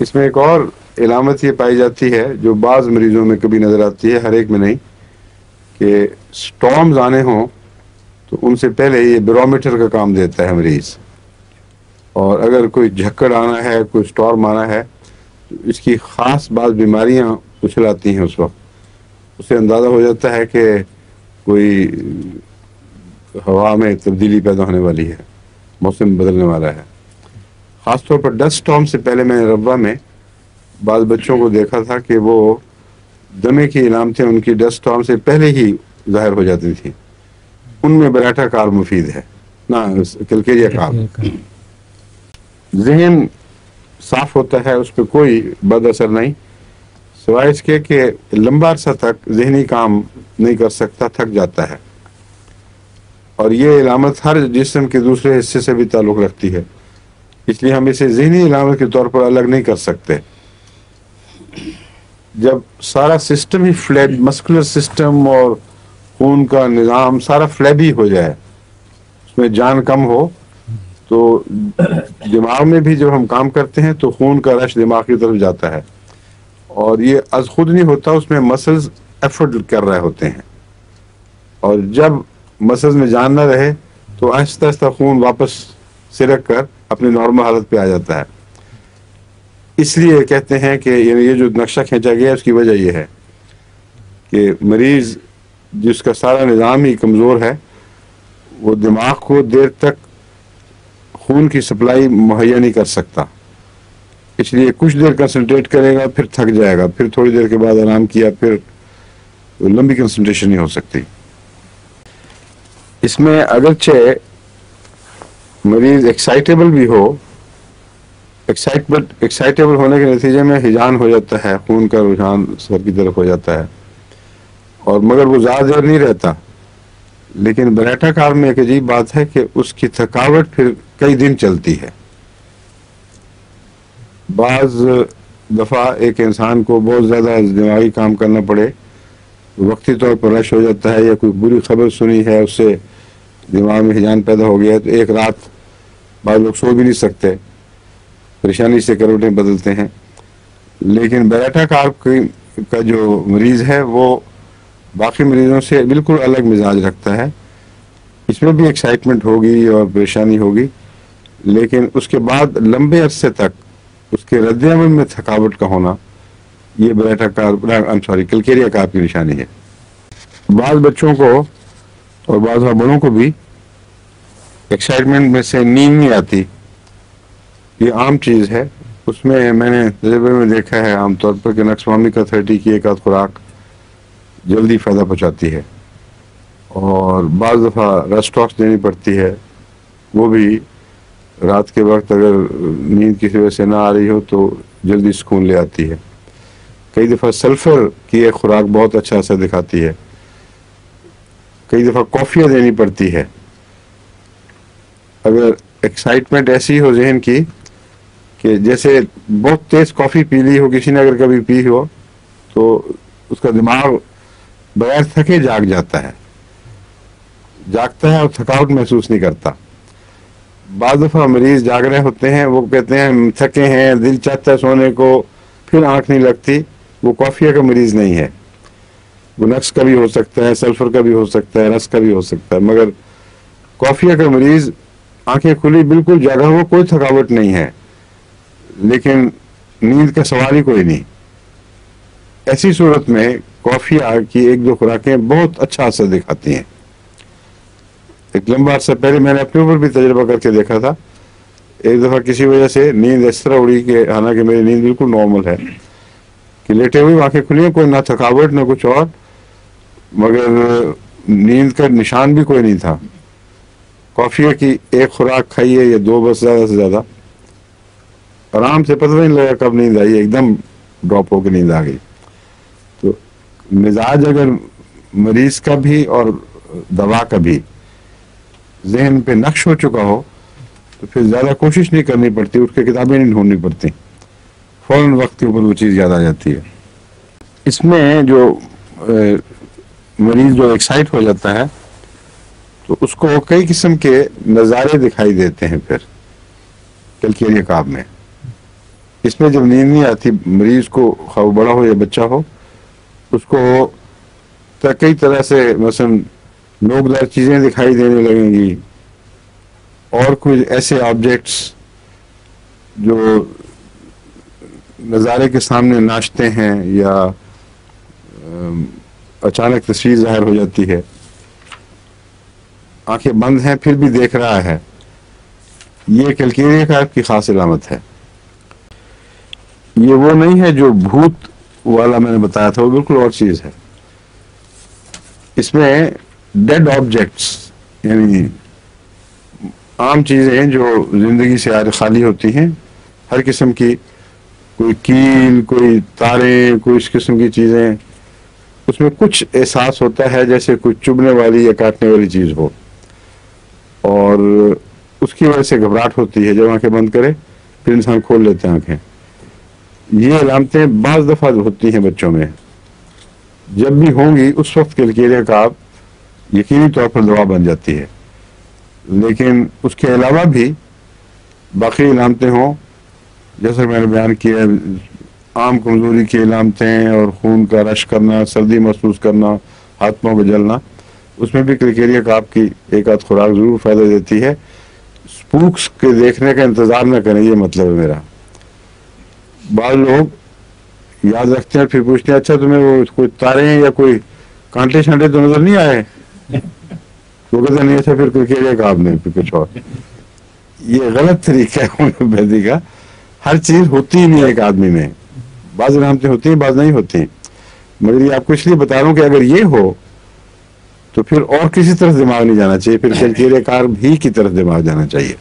इसमें एक और इलामत ये पाई जाती है, जो बाज़ मरीजों में कभी नज़र आती है, हर एक में नहीं, कि स्टॉम्स आने हों तो उनसे पहले ये बैरोमीटर का काम देता है मरीज़। और अगर कोई झक्कड़ आना है, कोई स्टॉर्म आना है तो इसकी ख़ास बात बीमारियाँ उछलाती हैं उस वक्त। उससे अंदाज़ा हो जाता है कि कोई हवा में तब्दीली पैदा होने वाली है, मौसम बदलने वाला है। ख़ास तौर पर डस्ट स्टॉर्म से पहले मैंने रब्बा में बाद बच्चों को देखा था कि वो दमे की इलामतें उनकी डस्ट स्टॉर्म से पहले ही ज़ाहिर हो जाती थी। उनमें बराठा कार मुफीद है। ना, कलकेरिया कार जहन साफ़ होता है, उस पर कोई बद असर नहीं। सिवाय इसके कि लंबा अरसा तक जहनी काम नहीं कर सकता, थक जाता है। और ये इलामत हर जिसम के दूसरे हिस्से से भी ताल्लुक़ रखती है। इसलिए हम इसे जहनी इलामत के तौर पर अलग नहीं कर सकते। जब सारा सिस्टम ही फ्लैट, मस्कुलर सिस्टम और खून का निज़ाम सारा फ्लैबी हो जाए, उसमें जान कम हो तो दिमाग में भी जब हम काम करते हैं तो खून का रश दिमाग की तरफ़ जाता है। और ये अज खुद नहीं होता, उसमें मसल्स एफर्ट कर रहे होते हैं। और जब मसल्स में जान ना रहे तो आहिस्ता आहिस्ता खून वापस सिरक कर अपनी नॉर्मल हालत पे आ जाता है। इसलिए कहते हैं कि ये जो नक्शा खींचा गया उसकी वजह यह है कि मरीज़ जिसका सारा निज़ाम ही कमज़ोर है, वो दिमाग को देर तक खून की सप्लाई मुहैया नहीं कर सकता। इसलिए कुछ देर कंसंट्रेट करेगा, फिर थक जाएगा, फिर थोड़ी देर के बाद आराम किया, फिर लंबी कंसंट्रेशन नहीं हो सकती। इसमें अगरचे मरीज़ एक्साइटेबल भी हो एक्साइटमेंट एक्साइटेबल होने के नतीजे में हिजान हो जाता है, खून का रुझान सर की तरफ़ हो जाता है। और मगर वो ज़्यादा देर नहीं रहता। लेकिन बरेटा कार में एक अजीब बात है कि उसकी थकावट फिर कई दिन चलती है। बाज दफ़ा एक इंसान को बहुत ज़्यादा दिमागी काम करना पड़े। वक्ती तौर पर रश हो जाता है या कोई बुरी खबर सुनी है, उससे दिमाग में हिजान पैदा हो गया तो एक रात बाद लोग सो भी नहीं सकते। परेशानी से करवटें बदलते हैं। लेकिन बैराटा कार का जो मरीज़ है, वो बाकी मरीजों से बिल्कुल अलग मिजाज रखता है। इसमें भी एक्साइटमेंट होगी और परेशानी होगी। लेकिन उसके बाद लंबे अरसे तक उसके रद्दमल में थकावट का होना, ये baryta carb sorry calcarea carb की निशानी है। बाद बच्चों को और बाद बड़ों को भी एक्साइटमेंट में से नींद नहीं आती। ये आम चीज़ है। उसमें मैंने तजर्बे में देखा है आमतौर पर कि नक्सवामी का थर्टी की एक आध खुराक जल्दी फ़ायदा पहुँचाती है। और बाज़ दफ़ा रेस्टॉक्स देनी पड़ती है। वो भी रात के वक्त अगर नींद किसी वजह से ना आ रही हो तो जल्दी सुकून ले आती है। कई दफ़ा सल्फ़र की एक खुराक बहुत अच्छा असर दिखाती है। कई दफ़ा कॉफ़ियाँ देनी पड़ती है। अगर एक्साइटमेंट ऐसी हो जहन की कि जैसे बहुत तेज़ कॉफ़ी पी ली हो, किसी ने अगर कभी पी हो तो उसका दिमाग बगैर थके जाग जाता है। जागता है और थकावट महसूस नहीं करता। बाद दफ़ा मरीज़ जाग रहे होते हैं, वो कहते हैं, थके हैं, दिल चाहता है सोने को, फिर आँख नहीं लगती, वो कॉफिया का मरीज़ नहीं है। वो नक्स का भी हो सकता है सल्फ़र का भी हो सकता है, रस का भी हो सकता है, मगर कॉफिया का मरीज़ आँखें खुली, बिल्कुल जागा हुआ कोई थकावट नहीं है। लेकिन नींद का सवाल ही कोई नहीं। ऐसी सूरत में कॉफिया की एक दो खुराकें बहुत अच्छा असर दिखाती हैं। एक लंबा अर्सा पहले मैंने अपने ऊपर भी तजर्बा करके देखा था। एक दफ़ा किसी वजह से नींद इस तरह उड़ी कि, हालाँकि मेरी नींद बिल्कुल नॉर्मल है, कि लेटे हुए आँखें खुली कोई ना थकावट, ना कुछ और, मगर नींद का निशान भी कोई नहीं था। कॉफ़ी की एक खुराक है या दो बस ज़्यादा से ज़्यादा। आराम से पता नहीं लगा कब नींद आई एकदम ड्रॉप होकर नींद आ गई। तो मिजाज अगर मरीज़ का भी और दवा का भी जहन पे नक्श हो चुका हो तो फिर ज़्यादा कोशिश नहीं करनी पड़ती उठ के किताबें नहीं ढूंढनी पड़ती। फ़ौरन वक्त के ऊपर वो चीज़ याद आ जाती है। इसमें जो ए, मरीज़ जो एक्साइट हो जाता है तो उसको कई किस्म के नज़ारे दिखाई देते हैं फिर, कलकेरिया काब में। इसमें जब नींद नहीं आती, मरीज़ को खा बड़ा हो या बच्चा हो, उसको कई तरह से मसलन नोकदार चीज़ें दिखाई देने लगेंगी, और कुछ ऐसे ऑब्जेक्ट्स जो नज़ारे के सामने नाचते हैं या अचानक तस्वीर ज़ाहिर हो जाती है। आँखें बंद हैं, फिर भी देख रहा है। ये कलकीरिया का की खास इलामत है। ये वो नहीं है जो भूत वाला मैंने बताया था, वो बिल्कुल और चीज़ है। इसमें डेड ऑब्जेक्ट्स यानी आम चीज़ें जो ज़िंदगी से आज खाली होती हैं। हर किस्म की, कोई कील, कोई तारे, कोई इस किस्म की चीज़ें। उसमें कुछ एहसास होता है, जैसे कुछ चुभने वाली या काटने वाली चीज़ हो। और उसकी वजह से घबराहट होती है, जब आँखें बंद करे, फिर इंसान खोल लेते हैं आँखें। ये अलामतें बाज दफ़ा होती हैं बच्चों में। जब भी होंगी, उस वक्त के लिए का आप यकीनी तौर पर दवा बन जाती है। लेकिन उसके अलावा भी बाकी इलामतें हों, जैसे मैंने बयान किया, आम कमज़ोरी की इलामतें और खून का रश करना, सर्दी महसूस करना हाथों को जलना उसमें भी क्रिकेरिया का आपकी एक आध खुराक ज़रूर फ़ायदा देती है। स्पूक्स के देखने का इंतज़ार न करें, ये मतलब है मेरा। बाद लोग याद रखते हैं, फिर पूछते हैं अच्छा तुम्हें वो कोई तारे हैं या कोई कांटे शांटे तो नज़र नहीं आए? वो कहते नहीं अच्छा फिर क्रिकेरिया का आपने फिर कुछ और। ये गलत तरीका है होम्योपैथी का। हर चीज़ होती ही नहीं एक आदमी में। बाज रहमतें होती हैं, बाज नहीं होती। मगर ये आपको इसलिए बता रहा हूँ कि अगर ये हो तो फिर और किसी तरफ़ दिमाग नहीं जाना चाहिए फिर कार भी की तरफ़ दिमाग जाना चाहिए।